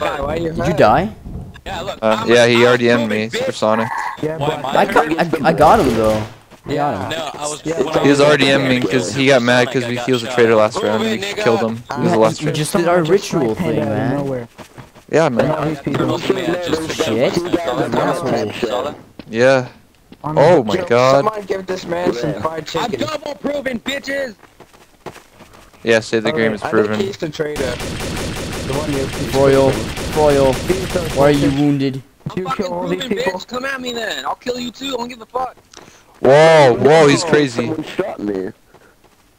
Guy, why you Did you die? Yeah, look. Uh, yeah, he I'm already ended moving, me, bitch. Yeah, Supersonic. But I, got, I, I got him though. I got. No, I was. Yeah, he was was already there, because he got mad because we, he was a traitor last Move round and we killed him. He We, was the had- last we just did our ritual thing, man. Nowhere. Yeah, man. All these people. Turtles, man, just- Shit. Saw that? Asshole. Saw that? Yeah. On the- Oh my god. Someone give this man some fried chicken. I'm double proven, bitches. Yeah, say the Okay, game is proven. I think proven. he's the traitor. The one you. Froyo, Froyo, These are- why are you wounded? I'm You fucking kill these proven, people? bitch. Come at me then. I'll kill you too. I don't give a fuck. Whoa, whoa, he's oh, crazy. Someone shot me.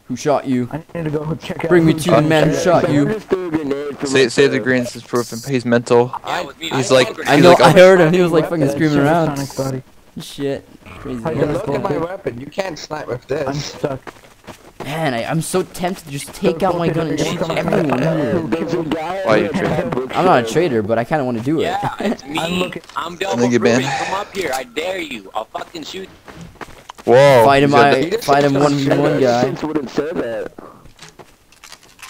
Who shot you? I need to go check out. Bring me to the man who shot you. Just threw a grenade from Say, say the there. greens is proven. He's mental. Yeah. He's I like- fucking- I know, like, I oh. heard him. He was like Weapon, fucking screaming around. Supersonic, buddy. Shit, crazy. I Hey, look at my weapon. You can't snipe with this. I'm this. stuck. Man, I, I'm so tempted to just take out my gun and shoot everyone. Hey, here. there's a guy Why over you there traitor? I'm not a traitor, but I kind of want to do it. Yeah, it's me. I'm looking- I'm double think you're proven. banned. Come up here. I dare you. I'll fucking shoot. Whoa. Fight him, I the- fight him one v one guy. Innocents wouldn't say that.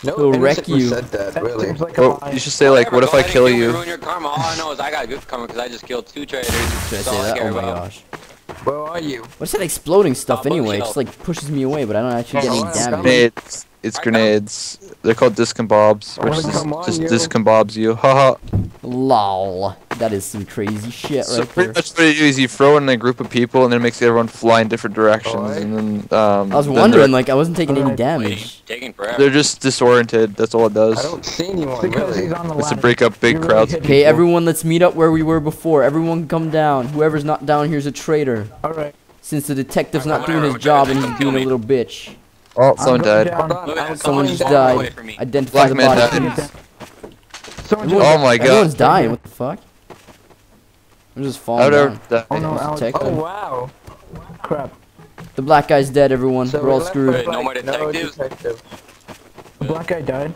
No He'll wreck you. said that, That really. seems like a Oh, you should say like, what if I ahead and kill me, you? Ruin your karma. All I know is I got good karma because I just killed two traitors. Should I say that? Oh my about. gosh. Where are you? What's that exploding stuff Oh, anyway? It just like pushes me away, but I don't actually get any damage. Grenades. It's grenades. They're called discombobs, which Well, is just you. discombobs you. Haha. Lol. That is some crazy shit right now. So right pretty there. much what you do is you throw in a group of people and then it makes everyone fly in different directions Alright. and then um I was wondering, like, I wasn't taking any damage. Taking they're just disoriented. That's all it does. I don't see anyone, Because really. he's on the It's to break up big You really crowds. hit Okay, people. everyone, let's meet up where we were before. Everyone come down. Whoever's not down here's a traitor. All right. Since the detective's not doing his job and he's being a little bitch. Oh, someone died. on, Someone just died. away from me. Identify Black the man body. died. Someone Oh my god. Everyone's dying. What the fuck? I'm just falling down. I? Oh no, Alex. detective. Oh, wow. Crap. The black guy's dead, everyone. So We're we all screwed. with, Wait, no more like, detectives? detective. The black guy died.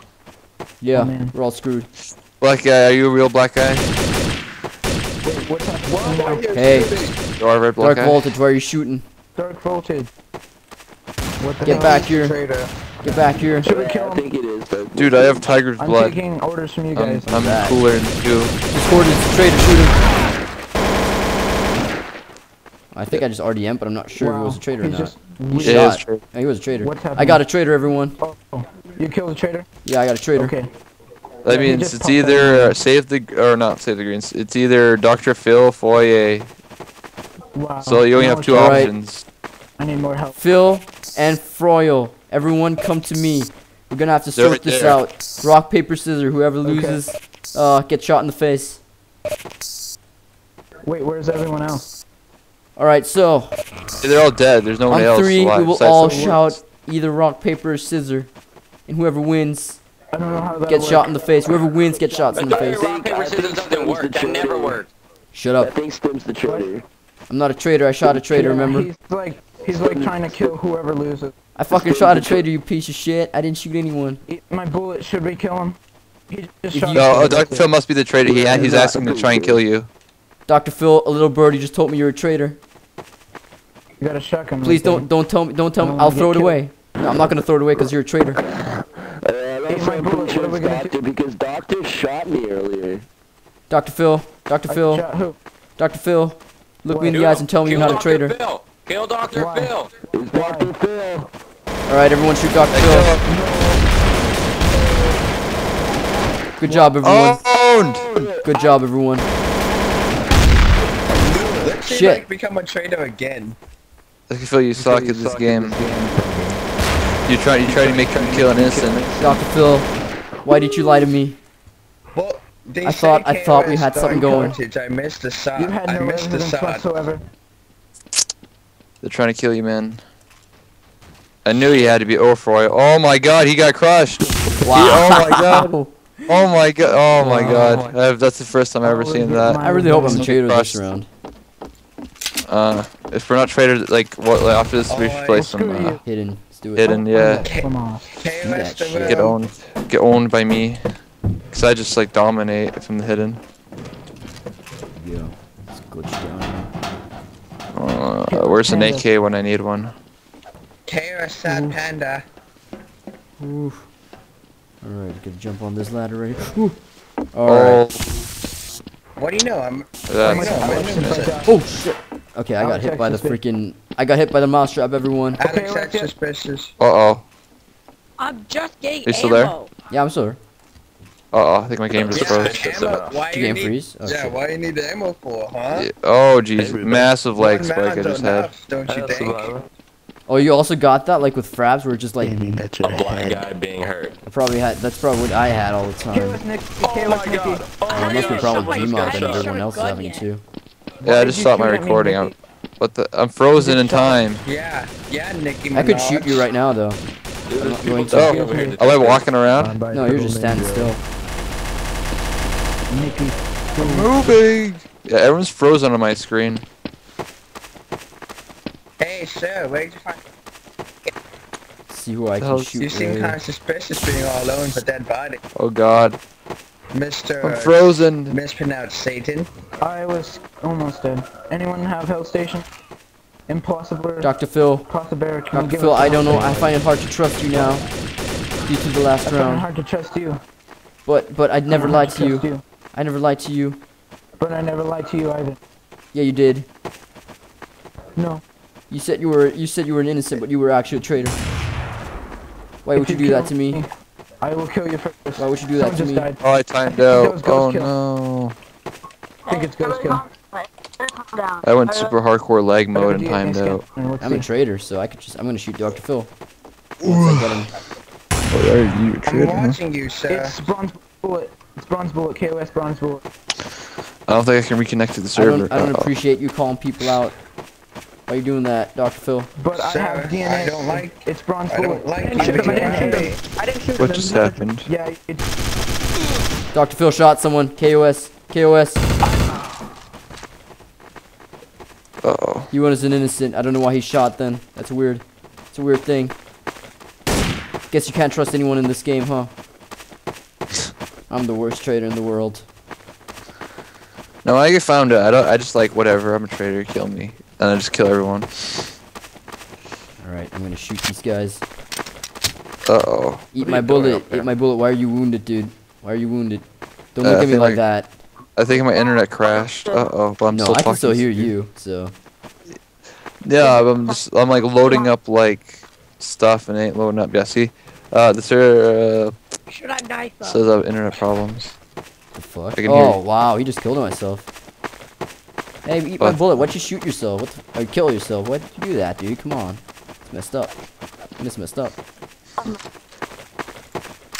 Yeah, Oh, man. we're all screwed. Black guy, are you a real black guy? Wait, what's happening Why are you Hey. You are a red black Dark guy? voltage, where are you shooting? Dark voltage. What the Get hell? back He's here. Traitor. Get back here. Should we Yeah, kill I think it is. Though. Dude, I have tiger's blood. I'm blood. taking orders from you I'm, guys. I'm That. cooler than you. This coordinates traitor shooting. I think I just RDM, but I'm not sure if he was a traitor or He's not. just He weird. It is shot. true. Yeah, he was a traitor. What's I got a traitor, everyone. Oh, you killed a traitor? Yeah, I got a traitor. Okay. That Yeah, means it's either uh, save the or not save the greens. It's either Dr. Phil Foyer. Wow. So you only No, have two Alright. options. I need more help. Phil and Froyo, everyone come to me. We're gonna have to sort right this there. out. Rock, paper, scissors. Whoever loses, uh, gets shot in the face. Wait, where's everyone else? All right, so They're all dead. There's no one on else three, alive. we will all someone. shout either rock, paper, or scissor, and whoever wins I don't know how that gets shot in the face. Whoever wins gets shots in the face. rock, paper, scissors doesn't work. That never traitor. worked. Shut I up. think Stim's the traitor. I'm not a traitor. I shot a traitor. Remember? He's like, he's like trying to kill whoever loses. I fucking shot a traitor. You piece of shit. I didn't shoot anyone. My bullet, should we kill him? He just If shot you- No, oh, Dr. Phil must be the traitor. He, he's asking to try and kill you. Dr. Phil, a little birdie just told me you're a traitor. You got a shotgun. Please right don't don't tell me don't tell me. I'll throw it get away. No, I'm not gonna throw it away because you're a traitor. Uh, and my I'm bullet, pretty sure what are we it's gonna Doctor because Doctor shot me earlier. Dr. Phil, Dr. I Phil. Dr. Phil, look me in the eyes and tell me you're kill not a traitor. Phil. Kill Dr. Why? Phil. It's Doctor Phil. All right, everyone, shoot Dr. Phil. Good job, everyone. Owned! Good job, everyone. Let's see Shit. if I can become a traitor again. I can feel you suck at this game. You try, you try to make him kill an innocent. Dr. Phil, why did you lie to me? Well, they I thought- I thought we had something Dark going. Voltage. I missed the shot. You had I no missed the shot. whatsoever. They're trying to kill you, man. I knew he had to be Orfroy. Oh my god, he got crushed! oh my god. Oh my god, oh my god. I've, that's the first time I've ever Oh, seen that. I really hope I'm a revenge. traitor this Crushed. round. Uh, if we're not traders, like, what, like, after this, we should Oh, play some, uh. Hidden. Let's do it. hidden, yeah. Come on. KOS that the shit. Get owned. Get owned by me. Cause I just, like, dominate from the hidden. Yeah. Let's glitch down here. Uh, where's an AK when I need one? KOS Sad. Panda. Oof. Alright, gonna jump on this ladder right here. Ooh. Alright. Oh, What do you know? I'm. that's know, Alex, I'm since I innocent. died- Oh shit. Okay, I got Alex hit by the actually freaking. I got hit by the mouse trap. Everyone. Alex Okay, acts suspicious. Uh oh. I'm just getting You still there? Yeah, I'm sorry. Uh oh. I think my game just Yeah, froze. Why Did you you game need, freeze? Oh, yeah, shit. why you need the ammo for, huh? Yeah. Oh jeez, massive leg spike I man's just had. Don't you think? Oh, you also got that like with Fraps, where it just like That's A blind guy being hurt. I probably had. That's probably what I had all the time. KOS Nick, KOS Nicky. Oh, it must be a problem with Somebody's Gmod got then shot. if everyone else is having yet. too. Yeah, I just stopped my shoot me, recording. I'm, Nicky? what the? I'm frozen in time. Yeah, yeah, Nicki I could shoot you right now though. Dude, I'm not going to. talking Oh. over here. Am I walking around? No, you're just standing still. Nicky. I'm moving. Yeah, everyone's frozen on my screen. Hey, sir, where'd you find? See who I can shoot. You seem earlier. kind of suspicious being all alone with that body, Oh God, Mister. I'm frozen. Mispronounced Satan. I was almost dead. Anyone have health station? Impossible. Dr. Phil. Possible. Can you Dr. Phil, us a I don't know. I find it hard to trust you now. Due to the last I find it round. hard to trust you. But but I'd never I lied find to it you. hard I never lied to you. But I never lied to you either. Yeah, you did. No. You said you were you said you were an innocent, but you were actually a traitor. Why would If you do that to kill me? I will kill you first. Why would you do that Someone to just me? died. Oh, I timed That out. Oh kill. no. I think it's ghost kill. I went super hardcore lag mode and timed out. I'm a traitor, so I could just I'm gonna shoot Dr. Phil. Once I get him. Oh, are you a I'm traitor? huh? watching you, sir. It's bronze bullet. It's bronze bullet. KOS bronze bullet. I don't think I can reconnect to the I server. don't I don't appreciate you calling people out. Why are you doing that, Dr. Phil? But I have DNA. I don't like- It's bronze I don't like I didn't shoot you him. I didn't shoot being him. I didn't shoot What him. just happened? Yeah, it's Dr. Phil shot someone. KOS. KOS. Uh oh. He was an innocent. I don't know why he shot then. That's weird. It's a weird thing. Guess you can't trust anyone in this game, huh? I'm the worst traitor in the world. No, I get found out. I don't. I just like whatever. I'm a traitor. Kill me, and I just kill everyone. Alright, I'm gonna shoot these guys. Uh oh. Eat my bullet. Eat my bullet. Why are you wounded, dude? Why are you wounded? Don't Uh, look I at me like like- that. I think my internet crashed. Uh oh. But I'm No, still I can talking still to hear you, so. Yeah, I'm just. I'm like loading up like stuff and ain't loading up. Yeah. See, uh, this uh, Should I knife him? says I have internet problems. The fuck? I can hear oh, wow. He just killed myself. Hey, eat my bullet. Why'd you shoot yourself? What the, or kill yourself? Why'd you do that, dude? Come on. It's messed up. It's messed up.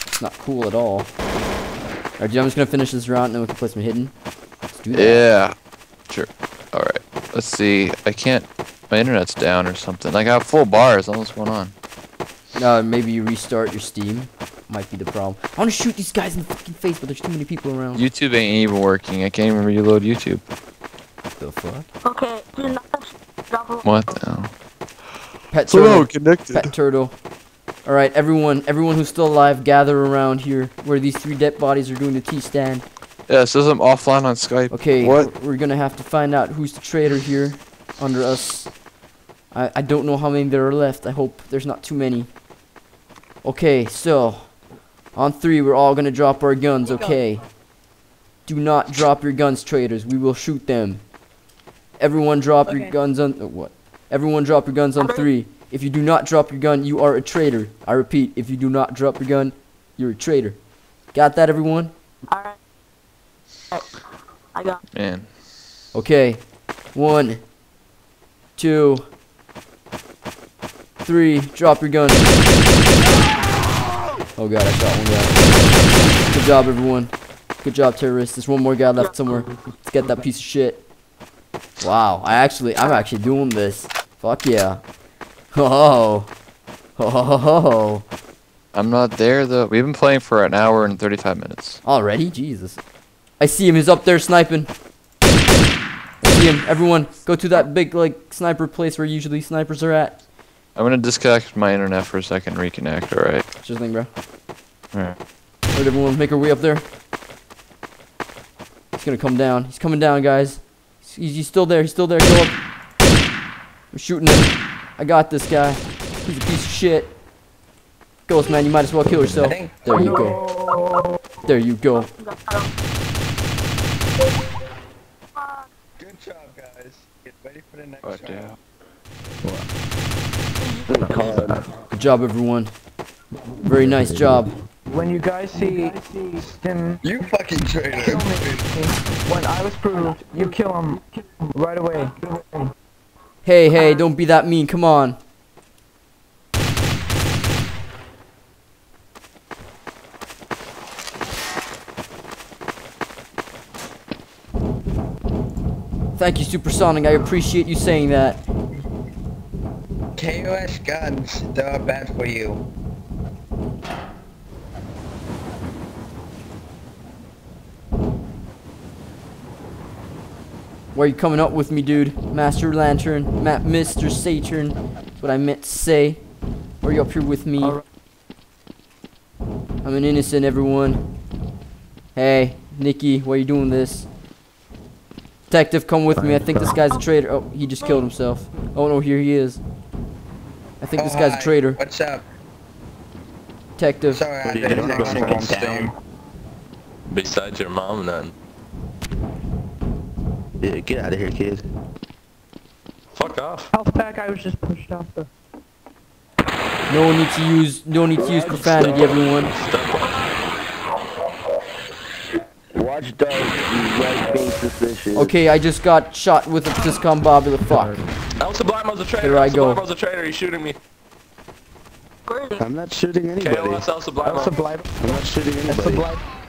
It's not cool at all. Alright, dude, I'm just gonna finish this round and then we can play some hidden. Let's do that. Yeah. Sure. All right. Let's see. I can't. My internet's down or something. Like I got full bars. I don't what's going on. Uh, maybe you restart your Steam. Might be the problem. I wanna shoot these guys in the fucking face, but there's too many people around. YouTube ain't even working. I can't even reload YouTube. The fuck? Okay, do not double. What the hell? Pet turtle. connected. Pet turtle. Alright, everyone, everyone who's still alive, gather around here where these three dead bodies are doing the T stand. Yeah, it says I'm offline on Skype. Okay, What? we're- we're gonna have to find out who's the traitor here under us. I, I don't know how many there are left. I hope there's not too many. Okay, so on three, we're all gonna drop our guns. Okay. Do not drop your guns, traitors. We will shoot them. Everyone, drop your guns on uh, what? Everyone, drop your guns on three. If you do not drop your gun, you are a traitor. I repeat, if you do not drop your gun, you're a traitor. Got that, everyone? Alright. I got. Man. Okay. One, two, three. Drop your gun. Oh god, I shot one guy. Good job, everyone. Good job, terrorists. There's one more guy left somewhere. Let's get that piece of shit. Wow, I actually, I'm actually doing this. Fuck yeah. Oh. Oh. I'm not there though. We've been playing for an hour and 35 minutes. Already? Jesus. I see him. He's up there sniping. I see him. Everyone, go to that big, like, sniper place where usually snipers are at. I'm gonna disconnect my internet for a second, reconnect. All right. Just thing, bro. Alright. Alright, everyone, make our way up there. He's gonna come down. He's coming down, guys. He's, he's still there. He's still there. I'm shooting him. I got this guy. He's a piece of shit. Ghost, man, you might as well kill yourself. There you go. There you go. Good job, guys. Get ready for the next round. Good job, everyone. Very nice job. When you guys see him You fucking traitor. when I was proved, you kill him right away. Hey, hey, don't be that mean. Come on. Thank you, Supersonic. I appreciate you saying that. KOS guns, they're bad for you. Why are you coming up with me, dude? Master Lantern, Ma Mr. Saturn. That's what I meant to say. Why are you up here with me? Alright. I'm an innocent, everyone. Hey, Nikki, why are you doing this? Detective, come with me. I think this guy's a traitor. Oh, he just killed himself. Oh no, here he is. I think this Oh, guy's a traitor. What's up? Detective. Sorry, I you didn't doing? think Calm so. Besides your mom, none. Yeah, get out of here, kid. Fuck off. Health pack, I was just pushed off the. No need to use no need to use profanity, everyone. Watch dogs use right-being suspicious. Okay, I just got shot with a discombobula. Fuck. El Sublimo's a traitor. Here I El go. Sublimo's a traitor. He's shooting me. Where is he? I'm not shooting anybody. KOS El Sublimo. Sublime. I'm not shooting anybody. Sublime.